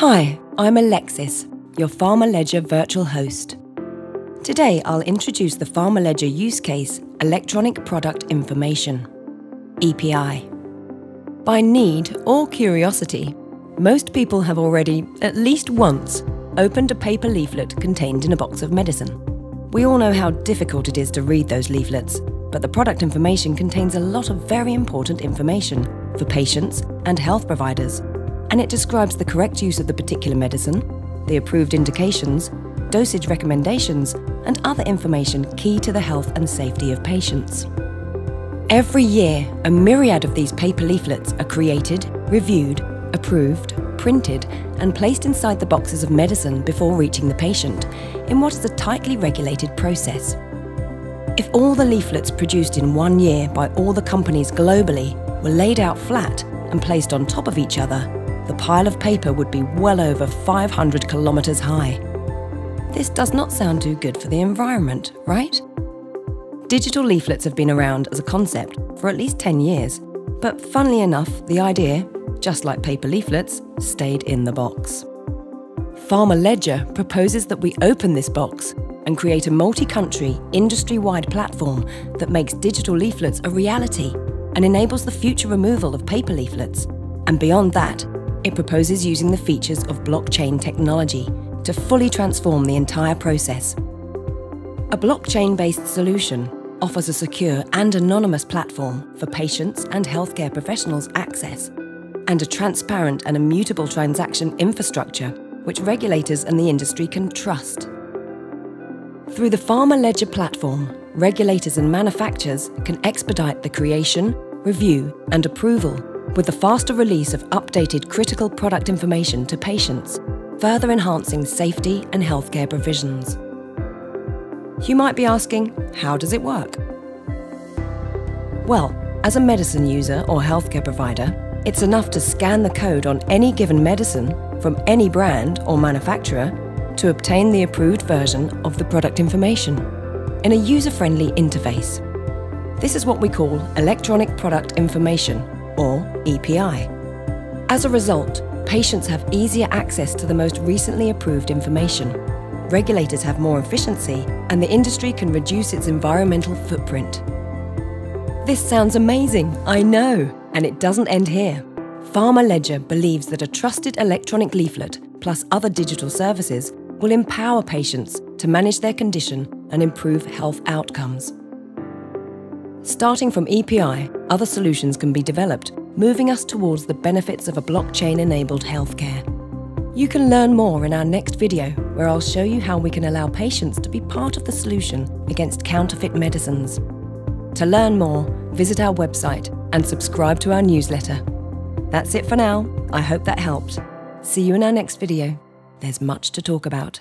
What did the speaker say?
Hi, I'm Alexis, your Pharma Ledger virtual host. Today I'll introduce the Pharma Ledger use case Electronic Product Information, EPI. By need or curiosity, most people have already, at least once, opened a paper leaflet contained in a box of medicine. We all know how difficult it is to read those leaflets, but the product information contains a lot of very important information for patients and health providers, and it describes the correct use of the particular medicine, the approved indications, dosage recommendations, and other information key to the health and safety of patients. Every year, a myriad of these paper leaflets are created, reviewed, approved, printed, and placed inside the boxes of medicine before reaching the patient in what is a tightly regulated process. If all the leaflets produced in one year by all the companies globally were laid out flat and placed on top of each other, the pile of paper would be well over 500 kilometres high. This does not sound too good for the environment, right? Digital leaflets have been around as a concept for at least 10 years, but funnily enough, the idea, just like paper leaflets, stayed in the box. Pharma Ledger proposes that we open this box and create a multi country, industry wide platform that makes digital leaflets a reality and enables the future removal of paper leaflets. And beyond that, it proposes using the features of blockchain technology to fully transform the entire process. A blockchain based solution offers a secure and anonymous platform for patients and healthcare professionals access, and a transparent and immutable transaction infrastructure which regulators and the industry can trust. Through the Pharma Ledger platform, regulators and manufacturers can expedite the creation, review, and approval with the faster release of updated critical product information to patients, further enhancing safety and healthcare provisions. You might be asking, how does it work? Well, as a medicine user or healthcare provider, it's enough to scan the code on any given medicine from any brand or manufacturer to obtain the approved version of the product information in a user-friendly interface. This is what we call Electronic Product Information, or EPI. As a result, patients have easier access to the most recently approved information. Regulators have more efficiency, and the industry can reduce its environmental footprint. This sounds amazing, I know, and it doesn't end here. Pharma Ledger believes that a trusted electronic leaflet, plus other digital services, will empower patients to manage their condition and improve health outcomes. Starting from EPI, other solutions can be developed, moving us towards the benefits of a blockchain enabled healthcare. You can learn more in our next video, where I'll show you how we can allow patients to be part of the solution against counterfeit medicines. To learn more, visit our website and subscribe to our newsletter. That's it for now. I hope that helped. See you in our next video. There's much to talk about.